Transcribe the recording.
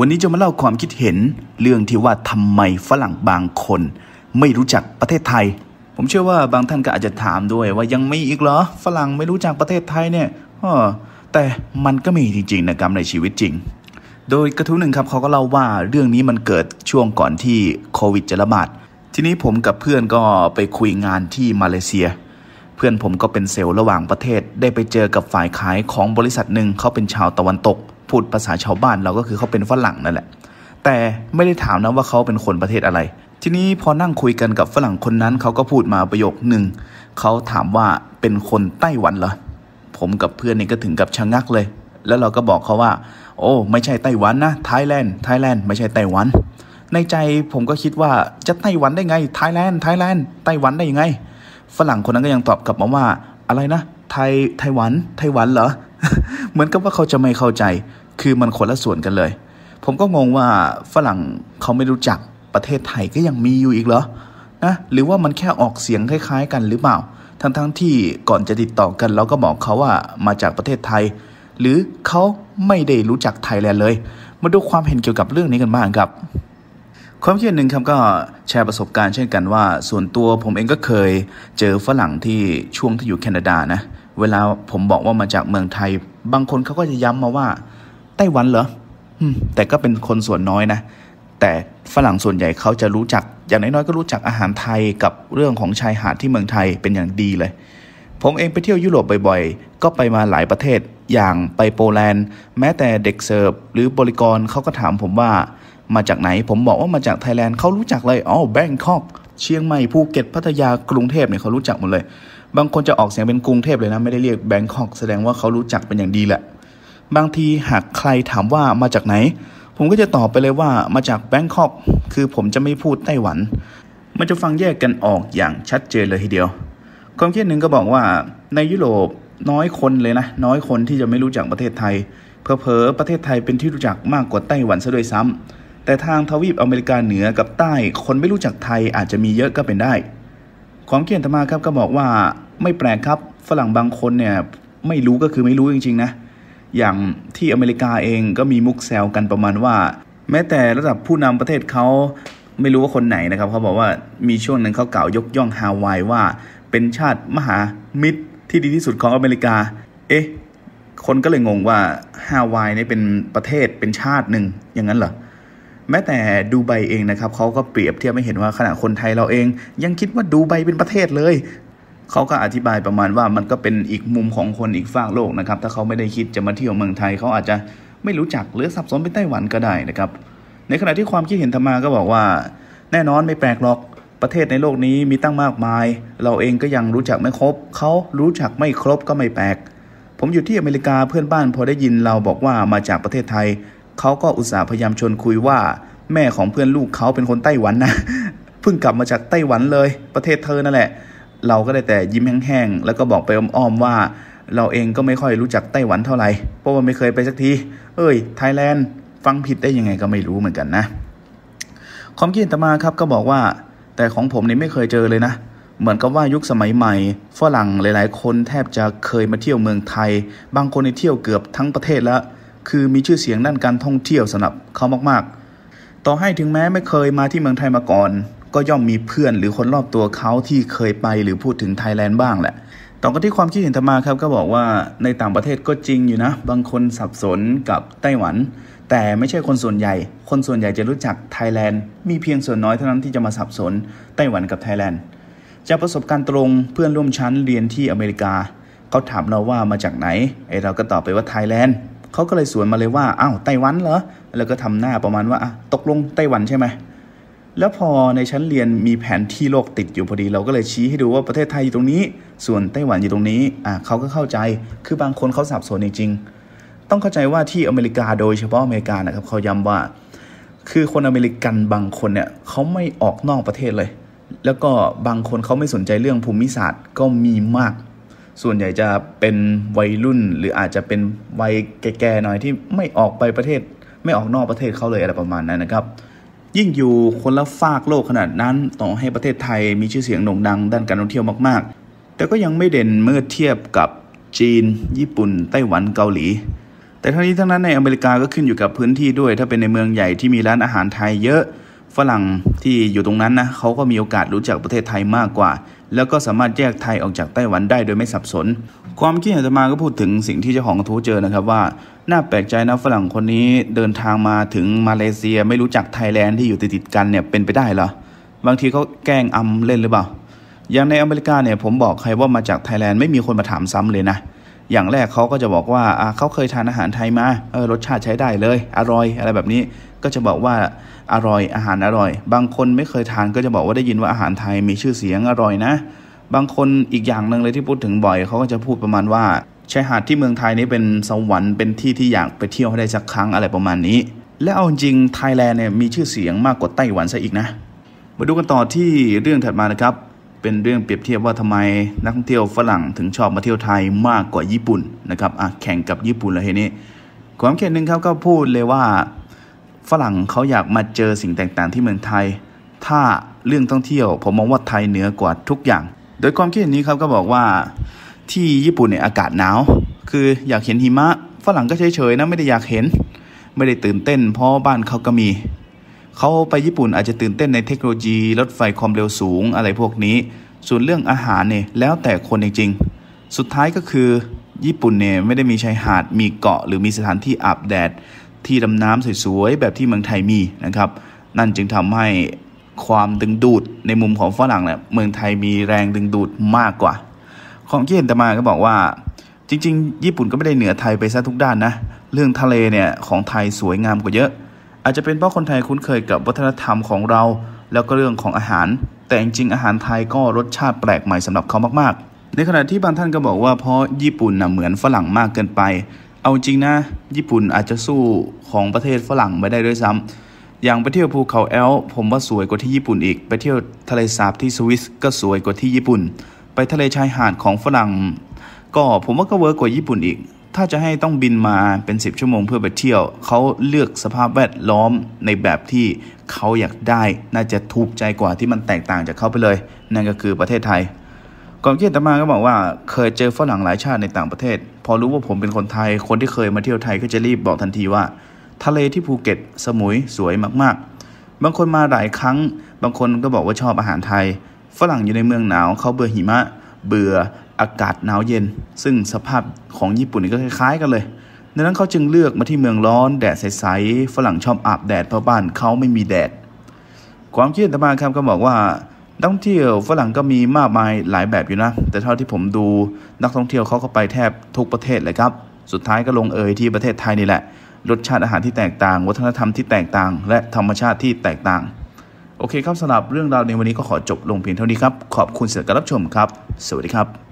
วันนี้จะมาเล่าความคิดเห็นเรื่องที่ว่าทำไมฝรั่งบางคน ไม่รู้จักประเทศไทย ผมเชื่อว่าบางท่านก็อาจจะถามด้วยว่ายังไมีอีกเหรอ ฝรั่งไม่รู้จักประเทศไทยเนี่ยออแต่มันก็มีจริงๆนะครับในชีวิตจริง โดยกระทู้หนึ่งครับเขาก็เล่าว่าเรื่องนี้มันเกิดช่วงก่อนที่โควิดจะระบาดทีนี้ผมกับเพื่อนก็ไปคุยงานที่มาเลเซีย เพื่อนผมก็เป็นเซลล์ระหว่างประเทศ ได้ไปเจอกับฝ่ายขายของบริษัทหนึ่งเขาเป็นชาวตะวันตก พูดภาษาชาวบ้านเราก็คือเขาเป็นฝรั่งนั่นแหละ แต่ไม่ได้ถามนะว่าเขาเป็นคนประเทศอะไร ทีนี้พอนั่งคุยกันกับฝรั่งคนนั้นเขาก็พูดมาประโยคหนึ่งเขาถามว่าเป็นคนไต้หวันเหรอผมกับเพื่อนนี่ก็ถึงกับชะงักเลย แล้วเราก็บอกเขาว่า โอ้ ไม่ใช่ไต้หวันนะไทยแลนด์ไทยแลนด์ไม่ใช่ไต้หวัน ในใจผมก็คิดว่าจะไต้หวันได้ไงไทยแลนด์ไทยแลนด์ไต้หวันได้ยังไง ฝรั่งคนนั้นก็ยังตอบกลับมาว่าอะไรนะไทยไต้หวันไต้หวันเหรอ เหมือนกับว่าเขาจะไม่เข้าใจ คือมันคนละส่วนกันเลย ผมก็งงว่าฝรั่งเขาไม่รู้จักประเทศไทยก็ยังมีอยู่อีกเหรอ นะ หรือว่ามันแค่ออกเสียงคล้าย ๆ กันหรือเปล่า ทั้งๆทที่ก่อนจะติดต่อกันเราก็บอกเขาว่ามาจากประเทศไทย หรือเขาไม่ได้รู้จักไทยแลนด์เลย มาดูความเห็นเกี่ยวกับเรื่องนี้กันบ้างครับความคิดหนึ่งครับก็แชร์ประสบการณ์เช่นกันว่า ส่วนตัวผมเองก็เคยเจอฝรั่งที่ช่วงที่อยู่แคนาดานะ เวลาผมบอกว่ามาจากเมืองไทย บางคนเขาก็จะย้ำมาว่า ไต้หวันเหรอแต่ก็เป็นคนส่วนน้อยนะ แต่ฝรั่งส่วนใหญ่เขาจะรู้จัก อย่างน้อยๆก็รู้จักอาหารไทยกับเรื่องของชายหาดที่เมืองไทยเป็นอย่างดีเลย ผมเองไปเที่ยวยุโรปบ่อยๆ ก็ไปมาหลายประเทศ อย่างไปโปแลนด์ แม้แต่เด็กเสิร์ฟหรือบริกรเขาก็ถามผมว่า มาจากไหน ผมบอกว่ามาจากไทยแลนด์เขารู้จักเลย อ๋อ แบงคอก เชียงใหม่ ภูเก็ต พัทยา กรุงเทพเนี่ยเขารู้จักหมดเลย บางคนจะออกเสียงเป็นกรุงเทพเลยนะ ไม่ได้เรียกแบงคอกแสดงว่าเขารู้จักเป็นอย่างดีแหละ บางทีหากใครถามว่ามาจากไหน ผมก็จะตอบไปเลยว่ามาจากแบงคอก คือผมจะไม่พูดไต้หวัน มันจะฟังแยกกันออกอย่างชัดเจนเลยทีเดียว ความคิดหนึ่งก็บอกว่าในยุโรปน้อยคนเลยนะ น้อยคนที่จะไม่รู้จักประเทศไทย เพอๆประเทศไทยเป็นที่รู้จักมากกว่าไต้หวันซะด้วยซ้ำแต่ทางทวีปอเมริกาเหนือกับใต้คนไม่รู้จักไทยอาจจะมีเยอะก็เป็นได้ ความคิดเห็นธรรมาครับก็บอกว่าไม่แปลกครับฝรั่งบางคนเนี่ยไม่รู้ก็คือไม่รู้จริงๆนะอย่างที่อเมริกาเองก็มีมุกแซวกันประมาณว่า แม้แต่ระดับผู้นำประเทศเขาไม่รู้ว่าคนไหนนะครับเขาบอกว่ามีช่วงหนึ่งเขากล่าวยกย่องฮาวายว่า เป็นชาติมหามิตรที่ดีที่สุดของอเมริกา เอ๊ะ คนก็เลยงงว่าฮาวายนี่เป็นประเทศเป็นชาติหนึ่งอย่างนั้นเหรอ แม้แต่ดูไบเองนะครับเขาก็เปรียบเทียบไม่เห็นว่าขณะคนไทยเราเอง ยังคิดว่าดูไบเป็นประเทศเลยเขาก็อธิบายประมาณว่ามันก็เป็นอีกมุมของคนอีกฝั่งโลกนะครับถ้าเขาไม่ได้คิดจะมาเที่ยวเมืองไทยเขาอาจจะไม่รู้จักหรือสับสนเป็นไต้หวันก็ได้นะครับ ในขณะที่ความคิดเห็นธรรมาก็บอกว่า แน่นอนไม่แปลกหรอกประเทศในโลกนี้มีตั้งมากมาย เราเองก็ยังรู้จักไม่ครบเขารู้จักไม่ครบก็ไม่แปลก ผมอยู่ที่อเมริกาเพื่อนบ้านพอได้ยินเราบอกว่ามาจากประเทศไทย เขาก็อุตส่าห์พยายามชวนคุยว่าแม่ของเพื่อนลูกเขาเป็นคนไต้หวันนะเพิ่งกลับมาจากไต้หวันเลยประเทศเธอนั่นแหละ เราก็ได้แต่ยิ้มแห้งๆแล้วก็บอกไปอ้อมๆว่า เราเองก็ไม่ค่อยรู้จักไต้หวันเท่าไหร่เพราะว่าไม่เคยไปสักที เอ้ยไทยแลนด์ฟังผิดได้ยังไงก็ไม่รู้เหมือนกันนะ ความคิดต่อมาครับก็บอกว่า แต่ของผมนี่ไม่เคยเจอเลยนะ เหมือนกับว่ายุคสมัยใหม่ฝรั่งหลาย ๆ คนแทบจะเคยมาเที่ยวเมืองไทย บางคนในเที่ยวเกือบทั้งประเทศแล้ว คือมีชื่อเสียงด้านการท่องเที่ยวสำหรับเขามากๆ ต่อให้ถึงแม้ไม่เคยมาที่เมืองไทยมาก่อน ก็ย่อมมีเพื่อนหรือคนรอบตัวเขาที่เคยไปหรือพูดถึงไทยแลนด์บ้างแหละต่อกันที่ความคิดเห็นธรรมาครับก็บอกว่าในต่างประเทศก็จริงอยู่นะ บางคนสับสนกับไต้หวัน แต่ไม่ใช่คนส่วนใหญ่ คนส่วนใหญ่จะรู้จักไทยแลนด์ มีเพียงส่วนน้อยเท่านั้นที่จะมาสับสนไต้หวันกับไทยแลนด์จากประสบการณ์ตรงเพื่อนร่วมชั้นเรียนที่อเมริกา เขาถามเราว่ามาจากไหนไอเราก็ตอบไปว่าไทยแลนด์ เขาก็เลยสวนมาเลยว่าอ้าวไต้หวันเหรอแล้วก็ทำหน้าประมาณว่าอะตกลงไต้หวันใช่ไหมแล้วพอในชั้นเรียนมีแผนที่โลกติดอยู่พอดี เราก็เลยชี้ให้ดูว่าประเทศไทยอยู่ตรงนี้ ส่วนไต้หวันอยู่ตรงนี้อะเขาก็เข้าใจคือบางคนเขาสับสนจริงๆต้องเข้าใจว่าที่อเมริกาโดยเฉพาะอเมริกานะครับเขาย้ำว่า คือคนอเมริกันบางคนเนี่ยเขาไม่ออกนอกประเทศเลย แล้วก็บางคนเขาไม่สนใจเรื่องภูมิศาสตร์ก็มีมาก ส่วนใหญ่จะเป็นวัยรุ่น หรืออาจจะเป็นวัยแก่ๆหน่อยที่ไม่ออกไปประเทศ ไม่ออกนอกประเทศเขาเลยอะไรประมาณนั้นนะครับ ยิ่งอยู่คนละฝากโลกขนาดนั้นต่อให้ประเทศไทยมีชื่อเสียงโด่งดัง ด้านการท่องเที่ยวมากๆ แต่ก็ยังไม่เด่นเมื่อเทียบกับจีน ญี่ปุ่น ไต้หวันเกาหลี แต่ทั้งนี้ทั้งนั้นในอเมริกาก็ขึ้นอยู่กับพื้นที่ด้วย ถ้าเป็นในเมืองใหญ่ที่มีร้านอาหารไทยเยอะ ฝรั่งที่อยู่ตรงนั้นนะเขาก็มีโอกาสรู้จักประเทศไทยมากกว่า แล้วก็สามารถแยกไทยออกจากไต้หวันได้โดยไม่สับสน ความคิดอาตมาก็พูดถึงสิ่งที่เจ้าของกระทู้เจอนะครับว่าน่าแปลกใจนะฝรั่งคนนี้เดินทางมาถึงมาเลเซียไม่รู้จักไทยแลนด์ที่อยู่ติดๆกันเนี่ยเป็นไปได้เหรอบางทีเขาแกล้งอำเล่นหรือเปล่าอย่างในอเมริกาเนี่ยผมบอกใครว่ามาจากไทยแลนด์ไม่มีคนมาถามซ้ำเลยนะอย่างแรกเขาก็จะบอกว่าเขาเคยทานอาหารไทยมาเออรสชาติใช้ได้เลย อร่อยอะไรแบบนี้ ก็จะบอกว่าอร่อยอาหารอร่อย บางคนไม่เคยทานก็จะบอกว่าได้ยินว่าอาหารไทยมีชื่อเสียงอร่อยนะ บางคนอีกอย่างหนึ่งเลยที่พูดถึงบ่อยเขาก็จะพูดประมาณว่าชายหาดที่เมืองไทยนี้เป็นสวรรค์เป็นที่ที่อยากไปเที่ยวให้ได้สักครั้งอะไรประมาณนี้ และเอาจริงไทยแลนด์เนี่ยมีชื่อเสียงมากกว่าไต้หวันซะอีกนะ มาดูกันต่อที่เรื่องถัดมานะครับ เป็นเรื่องเปรียบเทียบว่าทำไมนักท่องเที่ยวฝรั่งถึงชอบมาเที่ยวไทยมากกว่าญี่ปุ่นนะครับอะแข่งกับญี่ปุ่นเลยทีนี้ความเขียนหนึ่งครับก็พูดเลยว่า ฝรั่งเขาอยากมาเจอสิ่งแตกต่างที่เมืองไทย ถ้าเรื่องท่องเที่ยว ผมมองว่าไทยเหนือกว่าทุกอย่าง โดยความคิดนี้ครับก็บอกว่าที่ญี่ปุ่นเนี่ยอากาศหนาว คืออยากเห็นหิมะ ฝรั่งก็เฉยๆนะไม่ได้อยากเห็น ไม่ได้ตื่นเต้น เพราะบ้านเขาก็มีเขาไปญี่ปุ่นอาจจะตื่นเต้นในเทคโนโลยีรถไฟความเร็วสูงอะไรพวกนี้ ส่วนเรื่องอาหารเนี่ยแล้วแต่คนจริงๆ สุดท้ายก็คือญี่ปุ่นเนี่ยไม่ได้มีชายหาดมีเกาะหรือมีสถานที่อาบแดด ที่ดำน้ำสวยๆแบบที่เมืองไทยมีนะครับ นั่นจึงทำให้ความดึงดูดในมุมของฝรั่งเนี่ยเมืองไทยมีแรงดึงดูดมากกว่า ของที่เห็นแต่มาก็บอกว่า จริง ๆ ญี่ปุ่นก็ไม่ได้เหนือไทยไปซะทุกด้านนะ เรื่องทะเลเนี่ยของไทยสวยงามกว่าเยอะ อาจจะเป็นเพราะคนไทยคุ้นเคยกับวัฒนธรรมของเรา แล้วก็เรื่องของอาหาร แต่จริงๆอาหารไทยก็รสชาติแปลกใหม่สำหรับเขามากๆ ในขณะที่บางท่านก็บอกว่าเพราะญี่ปุ่นนะเหมือนฝรั่งมากเกินไป เอาจริงนะ ญี่ปุ่นอาจจะสู้ของประเทศฝรั่งไม่ได้ด้วยซ้ำอย่างไปเที่ยวภูเขาแอล ผมว่าสวยกว่าที่ญี่ปุ่นอีก ไปเที่ยวทะเลสาบที่สวิสก็สวยกว่าที่ญี่ปุ่น ไปทะเลชายหาดของฝรั่ง ก็ผมว่าก็ work กว่าญี่ปุ่นอีก ถ้าจะให้ต้องบินมาเป็น 10 ชั่วโมงเพื่อไปเที่ยว เขาเลือกสภาพแวดล้อมในแบบที่เขาอยากได้ น่าจะถูกใจกว่าที่มันแตกต่างจากเขาไปเลย นั่นก็คือประเทศไทยก่อนเกียรติมาก็บอกว่าเคยเจอฝรั่งหลายชาติในต่างประเทศ พอรู้ว่าผมเป็นคนไทย คนที่เคยมาเที่ยวไทยก็จะรีบบอกทันทีว่า ทะเลที่ภูเก็ตสมุยสวยมากๆ บางคนมาหลายครั้ง บางคนก็บอกว่าชอบอาหารไทย ฝรั่งอยู่ในเมืองหนาวเขาเบื่อหิมะ เบื่ออากาศหนาวเย็น ซึ่งสภาพของญี่ปุ่นก็คล้ายๆกันเลยดังนั้นเขาจึงเลือกมาที่เมืองร้อนแดดใสๆฝรั่งชอบอาบแดดเพราะบ้านเขาไม่มีแดด ความคิดตมาครับก็บอกว่า นักท่องเที่ยวฝรั่งก็มีมากมายหลายแบบอยู่นะ แต่เท่าที่ผมดูนักท่องเที่ยวเขาก็ไปแทบทุกประเทศเลยครับ สุดท้ายก็ลงเอยที่ประเทศไทยนี่แหละ รสชาติอาหารที่แตกต่าง วัฒนธรรมที่แตกต่าง และธรรมชาติที่แตกต่าง โอเคครับสำหรับเรื่องราวในวันนี้ก็ขอจบลงเพียงเท่านี้ครับ ขอบคุณสำหรับการรับชมครับ สวัสดีครับ